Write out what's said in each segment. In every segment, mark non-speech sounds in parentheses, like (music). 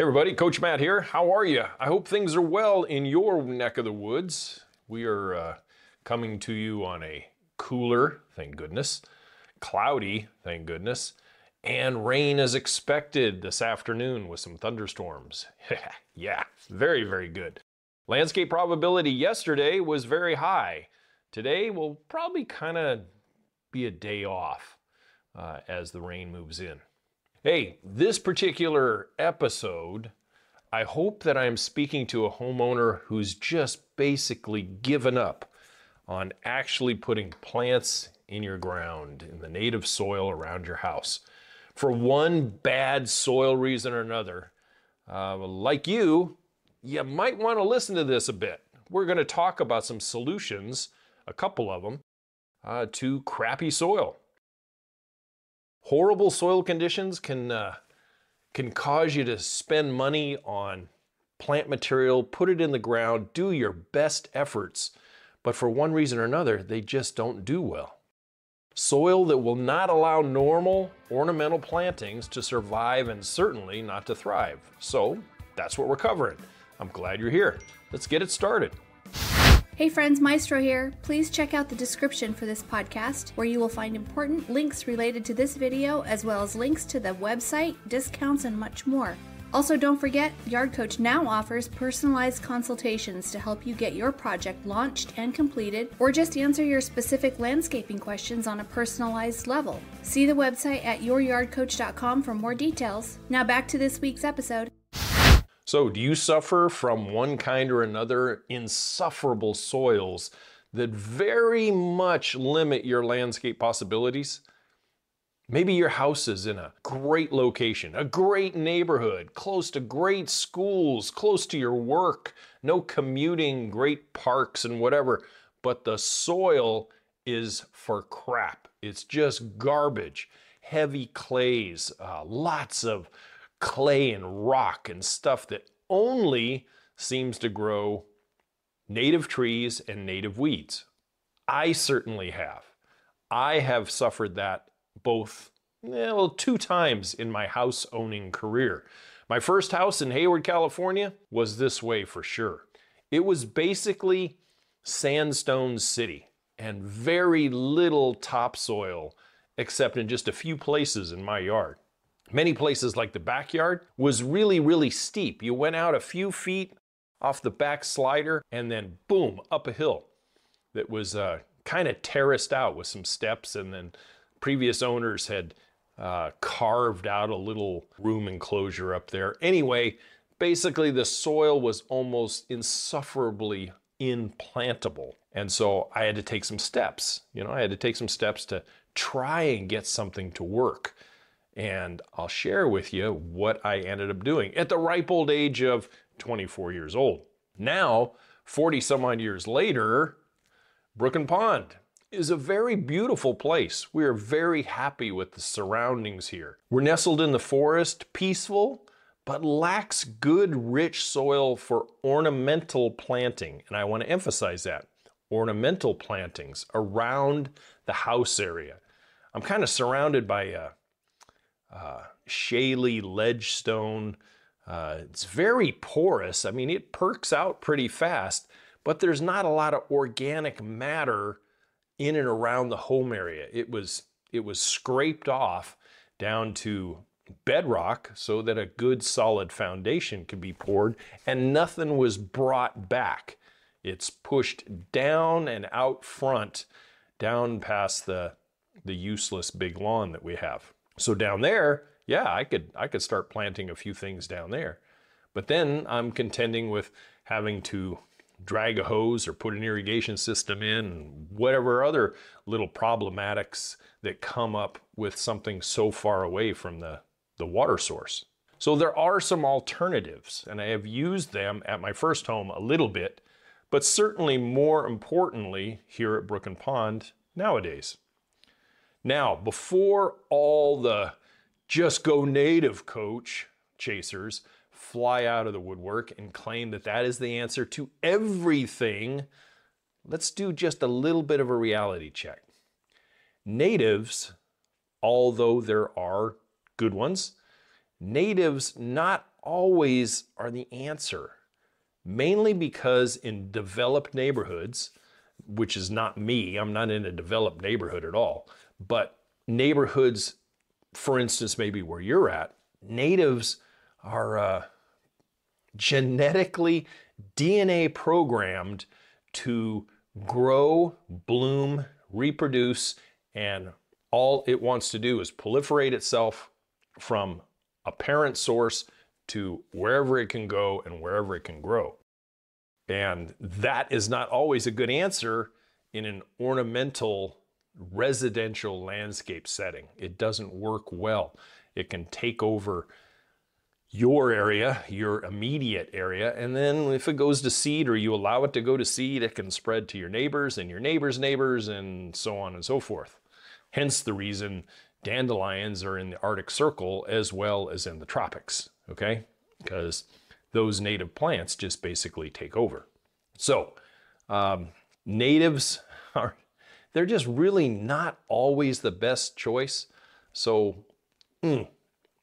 Hey everybody, Coach Matt here. How are you? I hope things are well in your neck of the woods. We are uh, coming to you on a cooler, thank goodness, cloudy, thank goodness, and rain is expected this afternoon with some thunderstorms. (laughs) yeah, very, very good. Landscape probability yesterday was very high. Today will probably kind of be a day off uh, as the rain moves in. Hey, this particular episode, I hope that I'm speaking to a homeowner who's just basically given up on actually putting plants in your ground, in the native soil around your house. For one bad soil reason or another, uh, like you, you might want to listen to this a bit. We're going to talk about some solutions, a couple of them, uh, to crappy soil horrible soil conditions can uh, can cause you to spend money on plant material, put it in the ground, do your best efforts, but for one reason or another, they just don't do well. Soil that will not allow normal ornamental plantings to survive and certainly not to thrive. So that's what we're covering. I'm glad you're here. Let's get it started. Hey friends, Maestro here. Please check out the description for this podcast where you will find important links related to this video as well as links to the website, discounts, and much more. Also, don't forget, Yard Coach now offers personalized consultations to help you get your project launched and completed, or just answer your specific landscaping questions on a personalized level. See the website at youryardcoach.com for more details. Now, back to this week's episode. So, do you suffer from one kind or another insufferable soils that very much limit your landscape possibilities? Maybe your house is in a great location, a great neighborhood, close to great schools, close to your work, no commuting, great parks and whatever, but the soil is for crap. It's just garbage, heavy clays, uh, lots of clay and rock and stuff that only seems to grow native trees and native weeds. I certainly have. I have suffered that both eh, well, two times in my house owning career. My first house in Hayward, California was this way for sure. It was basically sandstone city and very little topsoil except in just a few places in my yard. Many places like the backyard was really, really steep. You went out a few feet off the back slider and then boom, up a hill that was uh, kind of terraced out with some steps and then previous owners had uh, carved out a little room enclosure up there. Anyway, basically the soil was almost insufferably implantable. And so I had to take some steps. You know, I had to take some steps to try and get something to work and I'll share with you what I ended up doing at the ripe old age of 24 years old. Now, 40 some odd years later, Brook and Pond is a very beautiful place. We are very happy with the surroundings here. We're nestled in the forest, peaceful, but lacks good, rich soil for ornamental planting. And I want to emphasize that ornamental plantings around the house area. I'm kind of surrounded by a uh, shaly ledgestone. Uh, it's very porous. I mean, it perks out pretty fast, but there's not a lot of organic matter in and around the home area. It was it was scraped off down to bedrock so that a good solid foundation could be poured and nothing was brought back. It's pushed down and out front down past the the useless big lawn that we have. So down there, yeah, I could I could start planting a few things down there. But then I'm contending with having to drag a hose or put an irrigation system in and whatever other little problematics that come up with something so far away from the, the water source. So there are some alternatives and I have used them at my first home a little bit, but certainly more importantly here at Brook and Pond nowadays. Now, before all the just go native coach chasers fly out of the woodwork and claim that that is the answer to everything, let's do just a little bit of a reality check. Natives, although there are good ones, natives not always are the answer. Mainly because in developed neighborhoods, which is not me, I'm not in a developed neighborhood at all, but neighborhoods, for instance, maybe where you're at, natives are uh, genetically DNA programmed to grow, bloom, reproduce, and all it wants to do is proliferate itself from a parent source to wherever it can go and wherever it can grow. And that is not always a good answer in an ornamental residential landscape setting. It doesn't work well. It can take over your area, your immediate area, and then if it goes to seed or you allow it to go to seed, it can spread to your neighbors and your neighbors' neighbors and so on and so forth. Hence the reason dandelions are in the Arctic Circle as well as in the tropics, okay? Because those native plants just basically take over. So, um, natives are, they're just really not always the best choice. So, mm,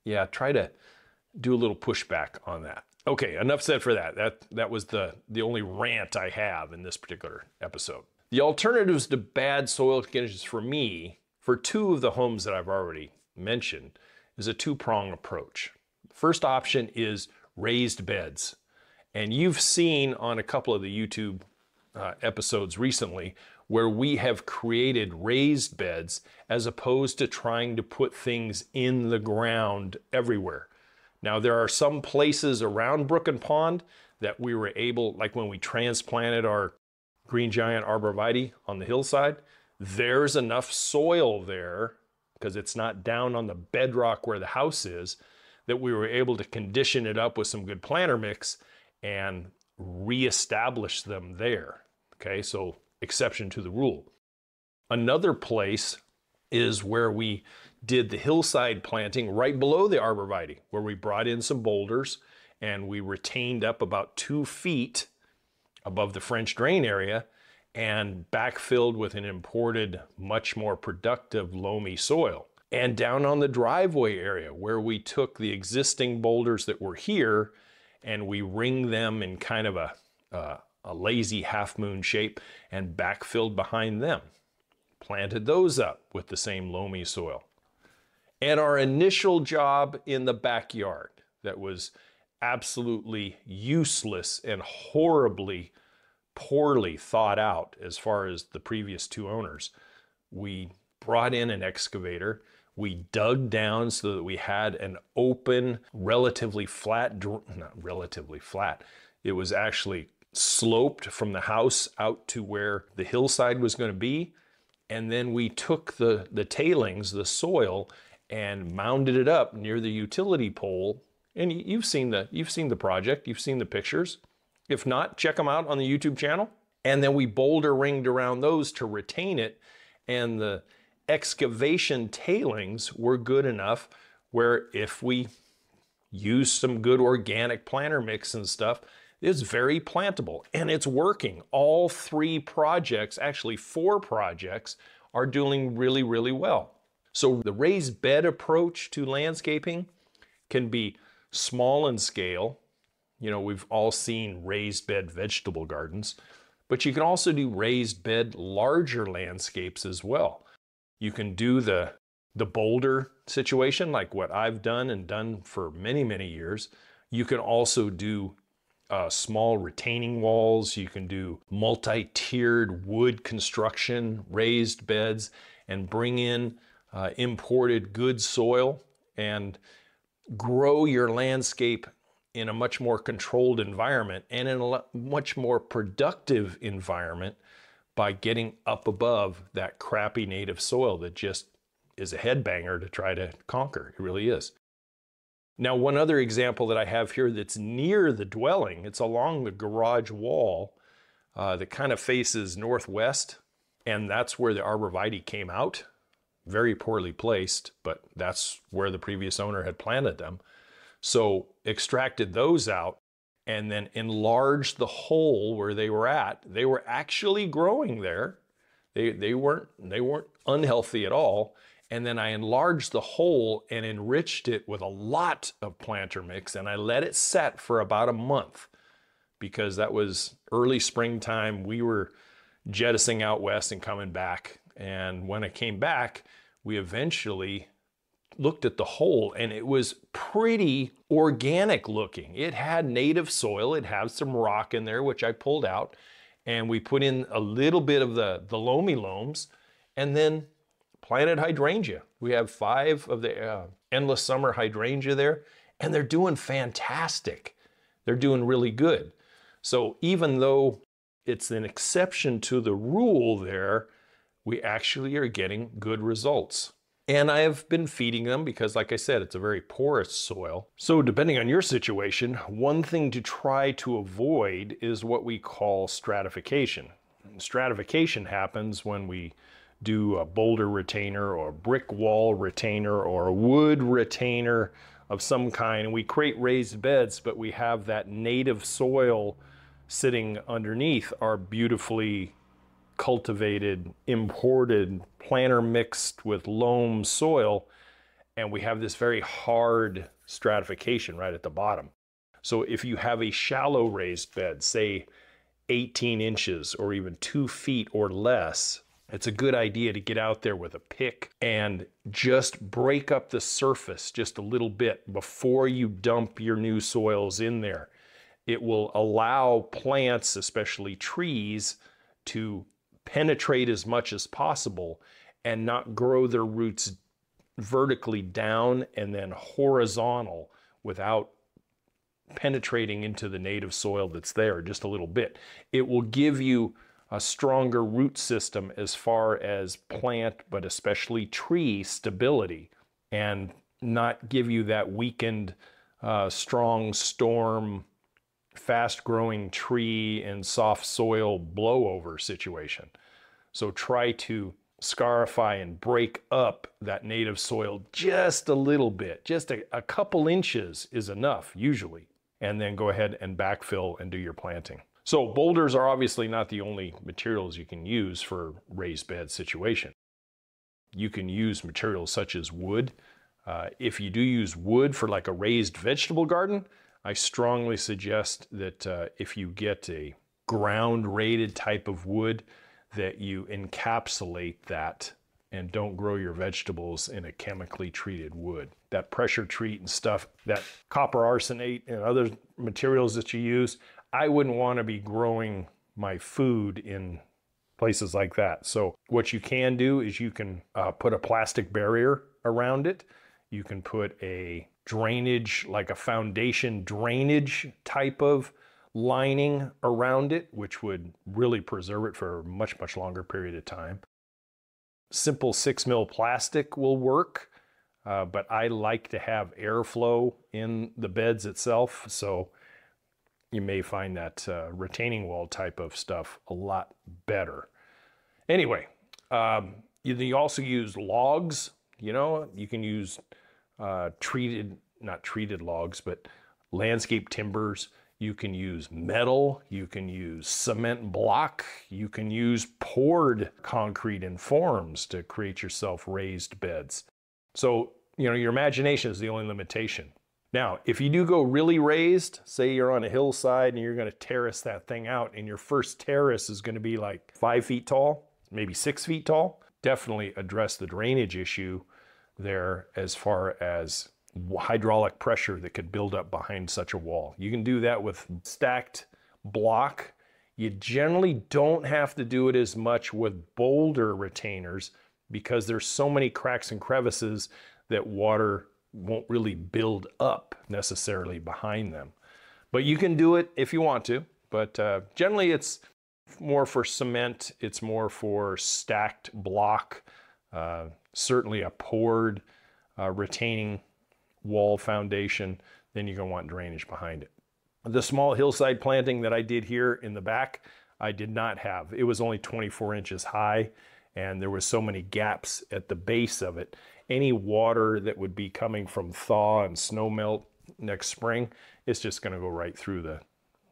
yeah, try to do a little pushback on that. Okay, enough said for that. That that was the the only rant I have in this particular episode. The alternatives to bad soil conditions for me, for two of the homes that I've already mentioned, is a two-prong approach. First option is raised beds. And you've seen on a couple of the YouTube uh, episodes recently where we have created raised beds as opposed to trying to put things in the ground everywhere. Now, there are some places around Brook and Pond that we were able, like when we transplanted our green giant arborvitae on the hillside, there's enough soil there because it's not down on the bedrock where the house is that we were able to condition it up with some good planter mix and reestablish them there. Okay, so exception to the rule. Another place is where we did the hillside planting right below the arborvitae, where we brought in some boulders and we retained up about two feet above the French drain area and backfilled with an imported, much more productive loamy soil. And down on the driveway area, where we took the existing boulders that were here and we ring them in kind of a, uh, a lazy half moon shape and backfilled behind them. Planted those up with the same loamy soil and our initial job in the backyard that was absolutely useless and horribly poorly thought out as far as the previous two owners. We brought in an excavator. We dug down so that we had an open, relatively flat, not relatively flat, it was actually sloped from the house out to where the hillside was going to be. And then we took the, the tailings, the soil, and mounded it up near the utility pole. And you've seen the you've seen the project, you've seen the pictures. If not, check them out on the YouTube channel. And then we boulder ringed around those to retain it. And the excavation tailings were good enough where if we use some good organic planter mix and stuff, it's very plantable and it's working. All three projects, actually four projects, are doing really, really well. So the raised bed approach to landscaping can be small in scale. You know, we've all seen raised bed vegetable gardens, but you can also do raised bed larger landscapes as well. You can do the the boulder situation like what I've done and done for many, many years. You can also do uh, small retaining walls. You can do multi-tiered wood construction, raised beds, and bring in uh, imported good soil and grow your landscape in a much more controlled environment and in a much more productive environment by getting up above that crappy native soil that just is a headbanger to try to conquer. It really is. Now, one other example that I have here that's near the dwelling, it's along the garage wall uh, that kind of faces northwest, and that's where the arborvitae came out very poorly placed, but that's where the previous owner had planted them. So extracted those out and then enlarged the hole where they were at. They were actually growing there. They, they weren't they weren't unhealthy at all. And then I enlarged the hole and enriched it with a lot of planter mix and I let it set for about a month because that was early springtime. We were jettisoning out west and coming back. And when I came back, we eventually looked at the hole and it was pretty organic looking. It had native soil, it had some rock in there, which I pulled out, and we put in a little bit of the, the loamy loams and then planted hydrangea. We have five of the uh, endless summer hydrangea there, and they're doing fantastic. They're doing really good. So even though it's an exception to the rule there, we actually are getting good results. And I have been feeding them because, like I said, it's a very porous soil. So, depending on your situation, one thing to try to avoid is what we call stratification. Stratification happens when we do a boulder retainer or a brick wall retainer or a wood retainer of some kind. And we create raised beds, but we have that native soil sitting underneath our beautifully cultivated, imported planter mixed with loam soil. And we have this very hard stratification right at the bottom. So if you have a shallow raised bed, say 18 inches or even two feet or less, it's a good idea to get out there with a pick and just break up the surface just a little bit before you dump your new soils in there. It will allow plants, especially trees, to penetrate as much as possible and not grow their roots vertically down and then horizontal without penetrating into the native soil that's there just a little bit. It will give you a stronger root system as far as plant, but especially tree stability, and not give you that weakened, uh, strong storm, fast growing tree and soft soil blowover situation. So try to scarify and break up that native soil just a little bit, just a, a couple inches is enough usually, and then go ahead and backfill and do your planting. So boulders are obviously not the only materials you can use for raised bed situation. You can use materials such as wood. Uh, if you do use wood for like a raised vegetable garden, I strongly suggest that uh, if you get a ground rated type of wood, that you encapsulate that and don't grow your vegetables in a chemically treated wood. That pressure treat and stuff, that copper arsenate and other materials that you use, I wouldn't want to be growing my food in places like that. So what you can do is you can uh, put a plastic barrier around it. You can put a drainage, like a foundation drainage type of lining around it, which would really preserve it for a much, much longer period of time. Simple six mil plastic will work, uh, but I like to have airflow in the beds itself. So you may find that uh, retaining wall type of stuff a lot better. Anyway, um, you, also use logs. You know, you can use uh, treated, not treated logs, but landscape timbers. You can use metal, you can use cement block, you can use poured concrete and forms to create yourself raised beds. So, you know, your imagination is the only limitation. Now, if you do go really raised, say you're on a hillside and you're going to terrace that thing out, and your first terrace is going to be like five feet tall, maybe six feet tall, definitely address the drainage issue there as far as hydraulic pressure that could build up behind such a wall. You can do that with stacked block. You generally don't have to do it as much with boulder retainers because there's so many cracks and crevices that water won't really build up necessarily behind them. But you can do it if you want to. But uh, generally, it's more for cement, it's more for stacked block, uh, certainly a poured uh, retaining wall foundation. Then you're going to want drainage behind it. The small hillside planting that I did here in the back, I did not have. It was only 24 inches high and there was so many gaps at the base of it any water that would be coming from thaw and snow melt next spring, it's just going to go right through the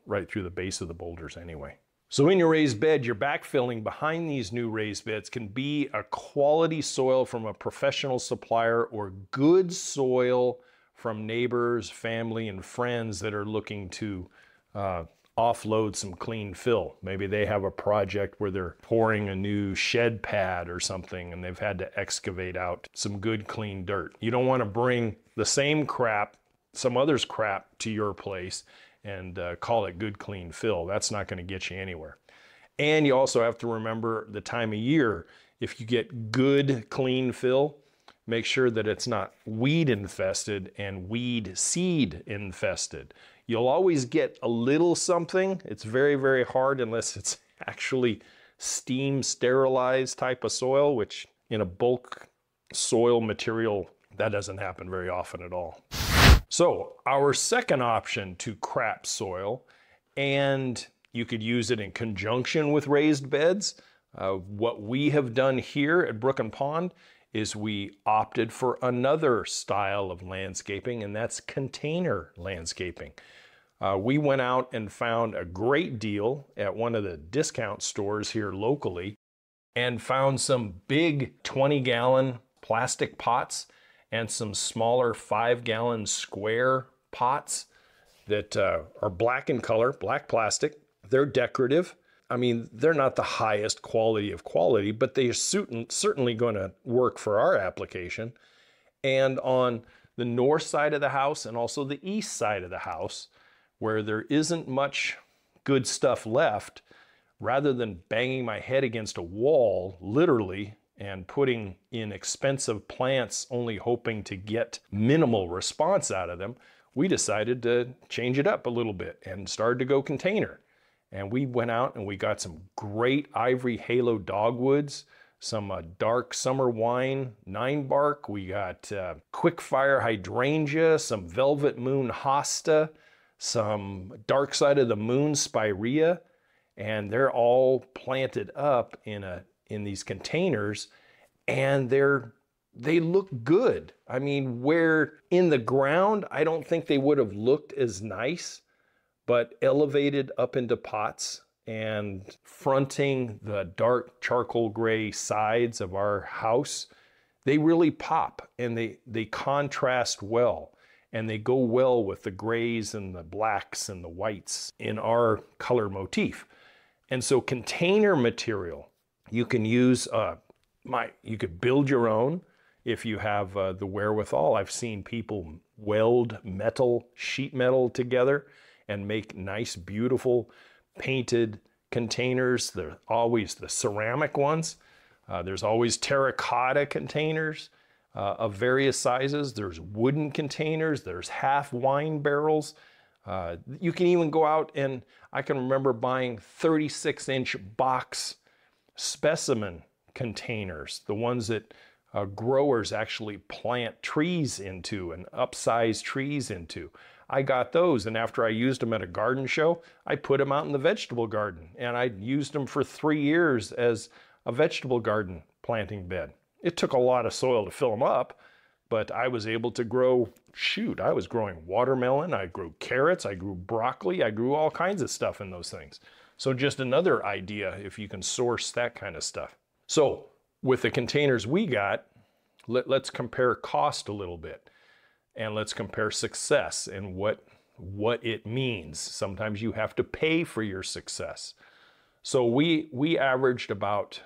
right through the base of the boulders anyway. So in your raised bed, your backfilling behind these new raised beds can be a quality soil from a professional supplier or good soil from neighbors, family, and friends that are looking to uh, offload some clean fill. Maybe they have a project where they're pouring a new shed pad or something and they've had to excavate out some good clean dirt. You don't want to bring the same crap, some other's crap to your place and uh, call it good clean fill. That's not going to get you anywhere. And you also have to remember the time of year. If you get good clean fill, make sure that it's not weed infested and weed seed infested. You'll always get a little something. It's very, very hard unless it's (laughs) actually steam sterilized type of soil, which in a bulk soil material, that doesn't happen very often at all. So our second option to crap soil, and you could use it in conjunction with raised beds. Uh, what we have done here at Brook and Pond is we opted for another style of landscaping, and that's container landscaping. Uh, we went out and found a great deal at one of the discount stores here locally and found some big 20 gallon plastic pots and some smaller five gallon square pots that uh, are black in color, black plastic. They're decorative. I mean, they're not the highest quality of quality, but they are certainly going to work for our application. And on the north side of the house and also the east side of the house, where there isn't much good stuff left, rather than banging my head against a wall, literally, and putting in expensive plants only hoping to get minimal response out of them, we decided to change it up a little bit and started to go container. And we went out and we got some great ivory halo dogwoods, some uh, dark summer wine nine bark. We got uh, quickfire hydrangea, some velvet moon hosta, some dark side of the moon spirea, and they're all planted up in a in these containers, and they're they look good. I mean, where in the ground, I don't think they would have looked as nice but elevated up into pots and fronting the dark charcoal gray sides of our house, they really pop and they, they contrast well and they go well with the grays and the blacks and the whites in our color motif. And so container material, you can use, uh, my, you could build your own if you have uh, the wherewithal. I've seen people weld metal, sheet metal together and make nice, beautiful painted containers. They're always the ceramic ones. Uh, there's always terracotta containers uh, of various sizes. There's wooden containers. There's half wine barrels. Uh, you can even go out and I can remember buying 36 inch box specimen containers, the ones that uh, growers actually plant trees into and upsize trees into. I got those, and after I used them at a garden show, I put them out in the vegetable garden, and I used them for three years as a vegetable garden planting bed. It took a lot of soil to fill them up, but I was able to grow, shoot, I was growing watermelon, I grew carrots, I grew broccoli, I grew all kinds of stuff in those things. So just another idea if you can source that kind of stuff. So with the containers we got, let, us compare cost a little bit and let's compare success and what what it means. Sometimes you have to pay for your success. So we we averaged about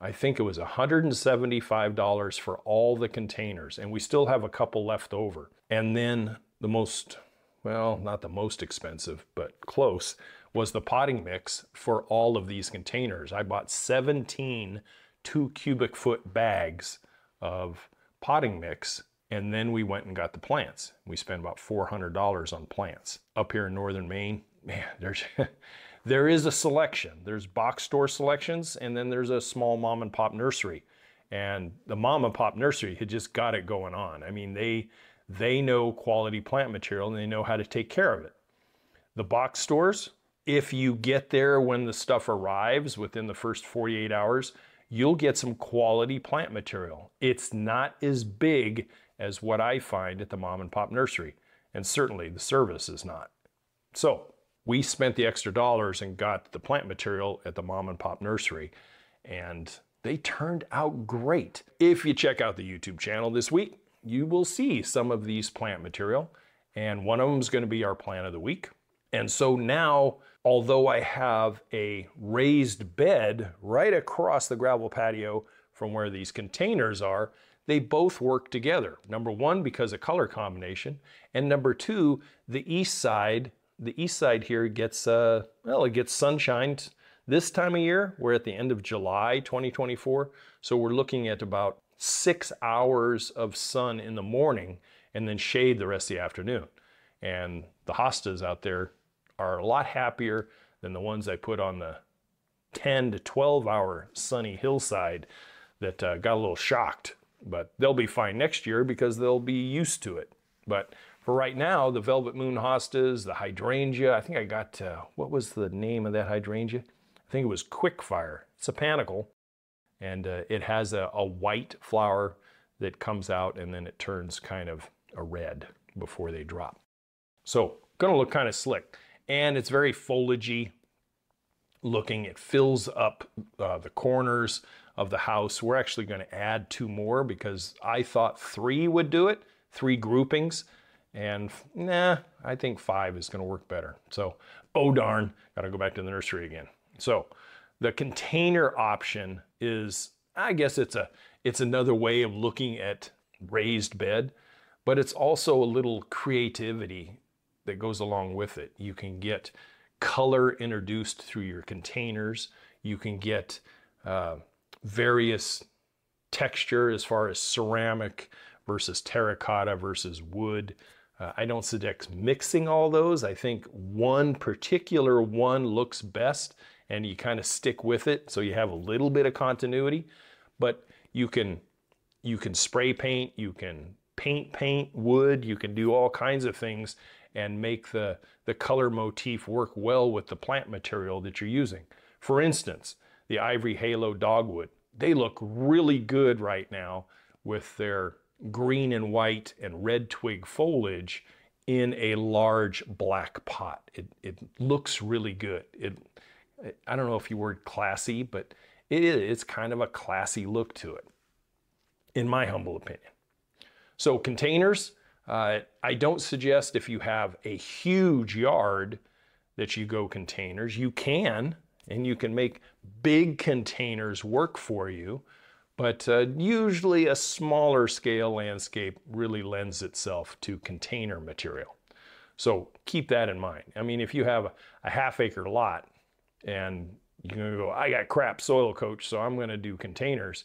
I think it was $175 for all the containers and we still have a couple left over. And then the most well, not the most expensive, but close was the potting mix for all of these containers. I bought 17 2 cubic foot bags of potting mix and then we went and got the plants. We spent about $400 on plants. Up here in northern Maine, man, there's (laughs) there is a selection. There's box store selections, and then there's a small mom and pop nursery. And the mom and pop nursery had just got it going on. I mean, they they know quality plant material and they know how to take care of it. The box stores, if you get there when the stuff arrives within the first 48 hours, you'll get some quality plant material. It's not as big as what I find at the mom and pop nursery, and certainly the service is not. So, we spent the extra dollars and got the plant material at the mom and pop nursery, and they turned out great. If you check out the YouTube channel this week, you will see some of these plant material, and one of them is going to be our plant of the week. And so now, although I have a raised bed right across the gravel patio from where these containers are, they both work together. Number one, because of color combination, and number two, the east side the east side here gets, uh, well, it gets sunshine this time of year. We're at the end of July 2024. So we're looking at about six hours of sun in the morning and then shade the rest of the afternoon. And the hostas out there are a lot happier than the ones I put on the 10 to 12 hour sunny hillside that uh, got a little shocked. But they'll be fine next year because they'll be used to it. But for right now, the Velvet Moon hostas, the hydrangea, I think I got, uh, what was the name of that hydrangea? I think it was Quickfire. It's a panicle, and uh, it has a, a white flower that comes out and then it turns kind of a red before they drop. So, gonna look kind of slick. And it's very foliagey looking. It fills up uh, the corners of the house. We're actually gonna add two more because I thought three would do it, three groupings. And nah, I think five is going to work better. So, oh darn, got to go back to the nursery again. So, the container option is, I guess it's a it's another way of looking at raised bed, but it's also a little creativity that goes along with it. You can get color introduced through your containers. You can get uh, various texture as far as ceramic versus terracotta versus wood. Uh, I don't suggest mixing all those. I think one particular one looks best and you kind of stick with it so you have a little bit of continuity. But you can you can spray paint, you can paint paint wood, you can do all kinds of things and make the, the color motif work well with the plant material that you're using. For instance, the Ivory Halo dogwood. They look really good right now with their green and white and red twig foliage in a large black pot. It, it looks really good. It, I don't know if you word classy, but it is, it's kind of a classy look to it, in my humble opinion. So containers, uh, I don't suggest if you have a huge yard that you go containers. You can, and you can make big containers work for you. But uh, usually a smaller scale landscape really lends itself to container material. So keep that in mind. I mean, if you have a, a half acre lot and you're gonna go, I got crap soil coach, so I'm gonna do containers,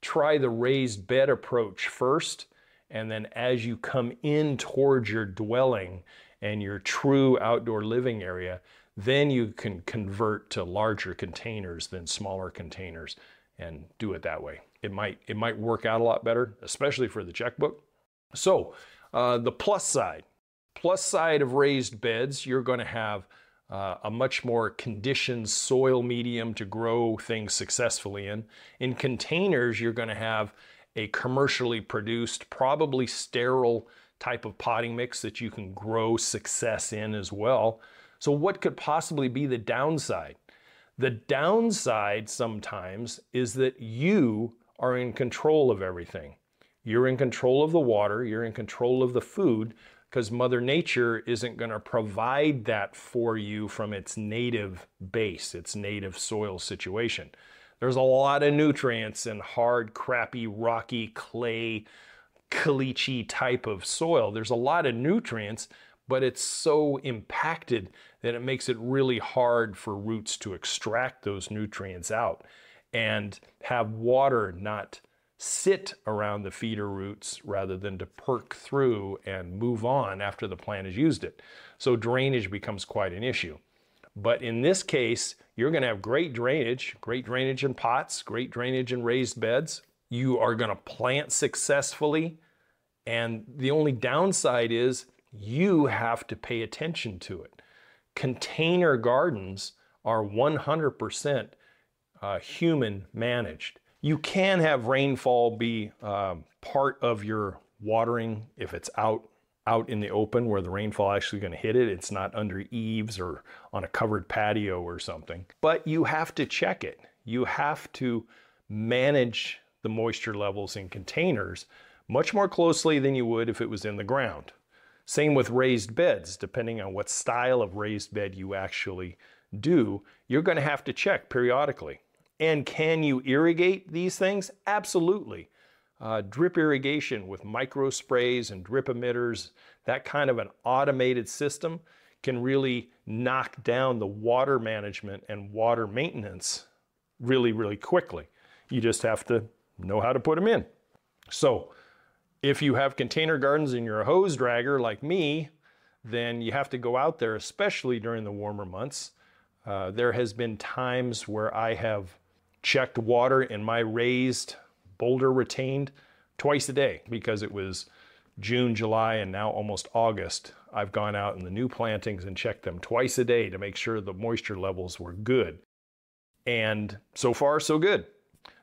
try the raised bed approach first. And then as you come in towards your dwelling and your true outdoor living area, then you can convert to larger containers than smaller containers and do it that way it might it might work out a lot better, especially for the checkbook. So uh, the plus side, plus side of raised beds, you're going to have uh, a much more conditioned soil medium to grow things successfully in. In containers, you're going to have a commercially produced, probably sterile type of potting mix that you can grow success in as well. So, what could possibly be the downside? The downside sometimes is that you are in control of everything. You're in control of the water, you're in control of the food, because Mother Nature isn't going to provide that for you from its native base, its native soil situation. There's a lot of nutrients in hard, crappy, rocky, clay, caliche type of soil. There's a lot of nutrients, but it's so impacted that it makes it really hard for roots to extract those nutrients out and have water not sit around the feeder roots rather than to perk through and move on after the plant has used it. So drainage becomes quite an issue. But in this case, you're going to have great drainage, great drainage in pots, great drainage in raised beds. You are going to plant successfully. And the only downside is you have to pay attention to it. Container gardens are 100% uh, human managed. You can have rainfall be uh, part of your watering if it's out out in the open where the rainfall actually going to hit it. It's not under eaves or on a covered patio or something. But you have to check it. You have to manage the moisture levels in containers much more closely than you would if it was in the ground. Same with raised beds, depending on what style of raised bed you actually do, you're going to have to check periodically. And can you irrigate these things? Absolutely. Uh, drip irrigation with micro sprays and drip emitters, that kind of an automated system can really knock down the water management and water maintenance really, really quickly. You just have to know how to put them in. So if you have container gardens and you're a hose dragger like me, then you have to go out there, especially during the warmer months. Uh, there has been times where I have checked water in my raised boulder retained twice a day because it was June, July, and now almost August. I've gone out in the new plantings and checked them twice a day to make sure the moisture levels were good. And so far, so good.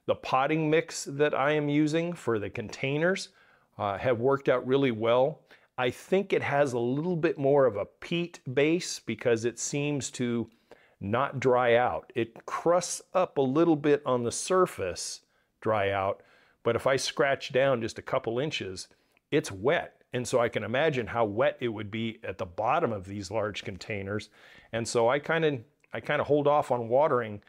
The potting mix that I am using for the containers uh, have worked out really well. I think it has a little bit more of a peat base because it seems to not dry out. It crusts up a little bit on the surface, dry out, but if I scratch down just a couple inches, it's wet. And so I can imagine how wet it would be at the bottom of these large containers. And so I kind of I kind of hold off on watering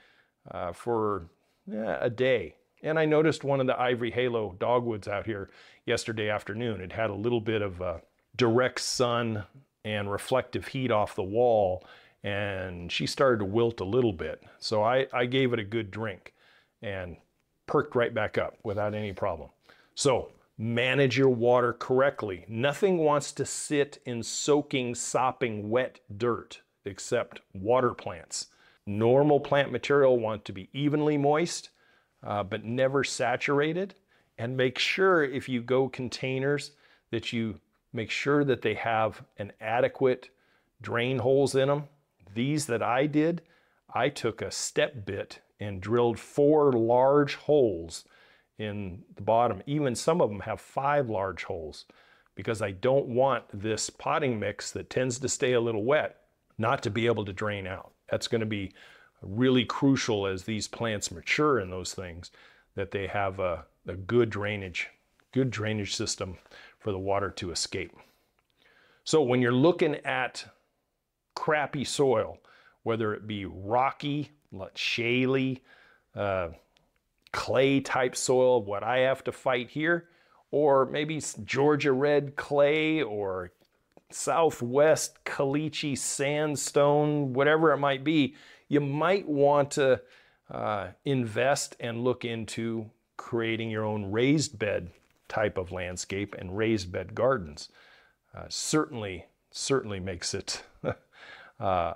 uh, for yeah, a day. And I noticed one of the ivory halo dogwoods out here yesterday afternoon. It had a little bit of uh, direct sun and reflective heat off the wall, and she started to wilt a little bit. So I, I gave it a good drink and perked right back up without any problem. So manage your water correctly. Nothing wants to sit in soaking, sopping, wet dirt except water plants. Normal plant material want to be evenly moist, uh, but never saturated. And make sure if you go containers that you make sure that they have an adequate drain holes in them. These that I did, I took a step bit and drilled four large holes in the bottom. Even some of them have five large holes because I don't want this potting mix that tends to stay a little wet not to be able to drain out. That's going to be really crucial as these plants mature in those things that they have a, a good drainage, good drainage system for the water to escape. So when you're looking at crappy soil, whether it be rocky, shaly, uh, clay type soil, what I have to fight here, or maybe Georgia red clay or Southwest Caliche sandstone, whatever it might be, you might want to uh, invest and look into creating your own raised bed type of landscape and raised bed gardens. Uh, certainly, certainly makes it (laughs) uh,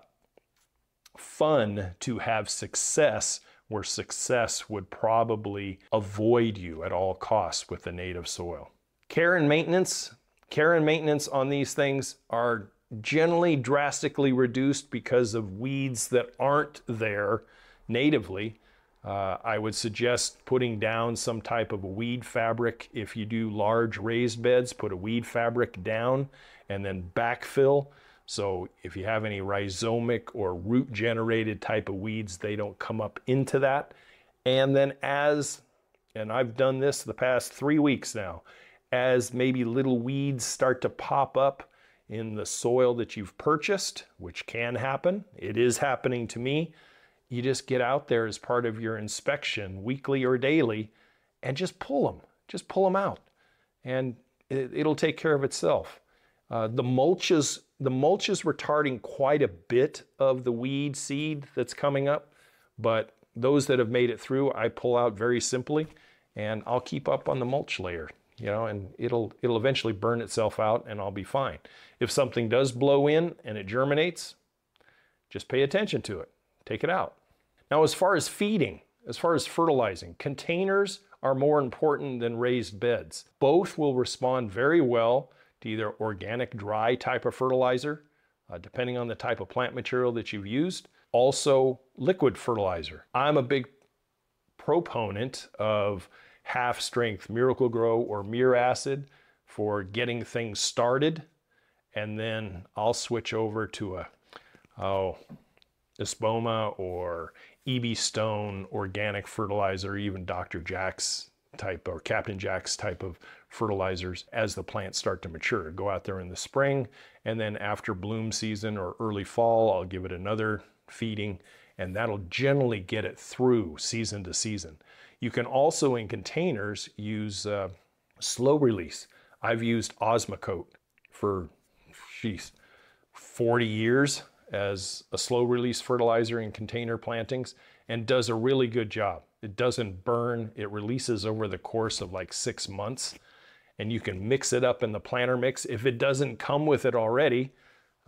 fun to have success where success would probably avoid you at all costs with the native soil. Care and maintenance, care and maintenance on these things are generally drastically reduced because of weeds that aren't there natively. Uh, I would suggest putting down some type of a weed fabric. If you do large raised beds, put a weed fabric down and then backfill. So if you have any rhizomic or root generated type of weeds, they don't come up into that. And then as, and I've done this the past three weeks now, as maybe little weeds start to pop up in the soil that you've purchased, which can happen, it is happening to me, you just get out there as part of your inspection, weekly or daily, and just pull them. Just pull them out. And it, will take care of itself. Uh, the mulches the mulch is retarding quite a bit of the weed seed that's coming up, but those that have made it through, I pull out very simply, and I'll keep up on the mulch layer, you know, and it'll it'll eventually burn itself out, and I'll be fine. If something does blow in and it germinates, just pay attention to it. Take it out. Now, as far as feeding, as far as fertilizing, containers are more important than raised beds. Both will respond very well to either organic dry type of fertilizer, uh, depending on the type of plant material that you've used, also liquid fertilizer. I'm a big proponent of half strength Miracle-Gro or Miracid for getting things started. and then I'll switch over to a, oh, Espoma or EB Stone organic fertilizer, even Dr. Jack's type or Captain Jack's type of fertilizers as the plants start to mature. Go out there in the spring, and then after bloom season or early fall, I'll give it another feeding, and that'll generally get it through season to season. You can also in containers use uh, slow release. I've used Osmocote for, geez, 40 years as a slow release fertilizer in container plantings and does a really good job. It doesn't burn, it releases over the course of like six months and you can mix it up in the planter mix. If it doesn't come with it already,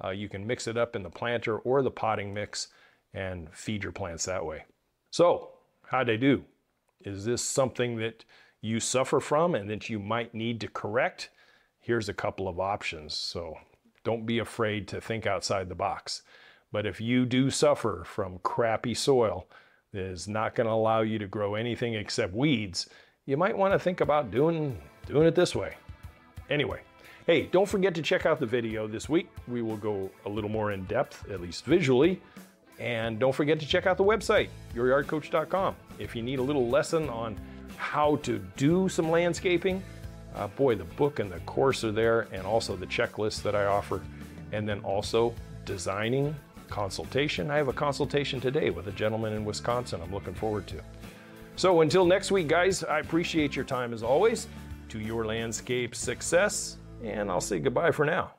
uh, you can mix it up in the planter or the potting mix and feed your plants that way. So, how'd I do? Is this something that you suffer from and that you might need to correct? Here's a couple of options. So, don't be afraid to think outside the box. But if you do suffer from crappy soil that is not going to allow you to grow anything except weeds, you might want to think about doing, doing it this way. Anyway, hey, don't forget to check out the video this week. We will go a little more in depth, at least visually. And don't forget to check out the website, youryardcoach.com. If you need a little lesson on how to do some landscaping, uh, boy, the book and the course are there, and also the checklist that I offer. And then also designing consultation. I have a consultation today with a gentleman in Wisconsin I'm looking forward to. So until next week, guys, I appreciate your time as always. To your landscape success, and I'll say goodbye for now.